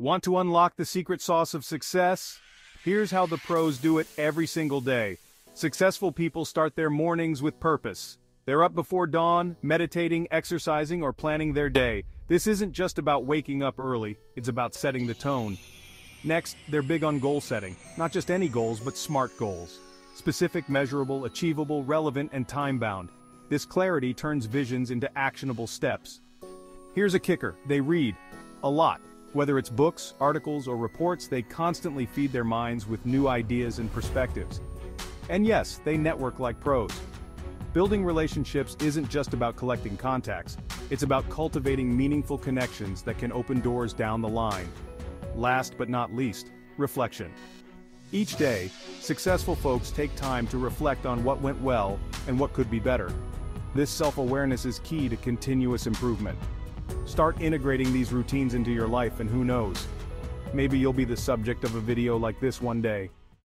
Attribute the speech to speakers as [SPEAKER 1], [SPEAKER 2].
[SPEAKER 1] Want to unlock the secret sauce of success? Here's how the pros do it every single day. Successful people start their mornings with purpose. They're up before dawn, meditating, exercising, or planning their day. This isn't just about waking up early, it's about setting the tone. Next, they're big on goal setting. Not just any goals, but smart goals. Specific, measurable, achievable, relevant, and time-bound. This clarity turns visions into actionable steps. Here's a kicker, they read. A lot. Whether it's books, articles, or reports, they constantly feed their minds with new ideas and perspectives. And yes, they network like pros. Building relationships isn't just about collecting contacts, it's about cultivating meaningful connections that can open doors down the line. Last but not least, reflection. Each day, successful folks take time to reflect on what went well and what could be better. This self-awareness is key to continuous improvement. Start integrating these routines into your life and who knows, maybe you'll be the subject of a video like this one day.